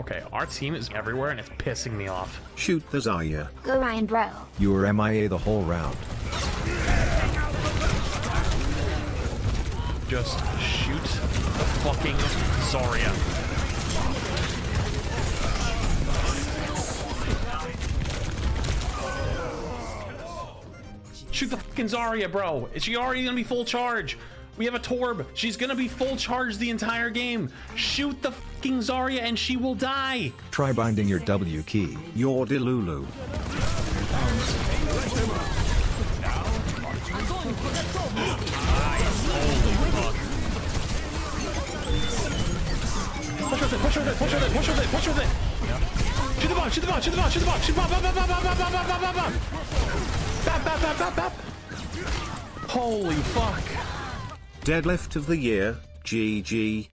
Okay, our team is everywhere and it's pissing me off. Shoot the Zarya. Go Ryan, bro. You were MIA the whole round. Just shoot the fucking Zarya. Shoot the fucking Zarya, bro. Is she already gonna be full charge? We have a Torb. She's gonna be full charge the entire game. Shoot the fucking Zarya and she will die. Try binding your W key. You're Delulu. Push with it, push with it, push with it, push with it, push with it. Shoot the bomb, shoot the bomb, shoot the bomb, shoot the bomb, shoot the bomb, bomb, bomb, bomb, bomb, bomb, bomb, bomb, bomb, bomb. Bap, bap, bap, bap, bap. Holy fuck. Deadlift of the year. GG.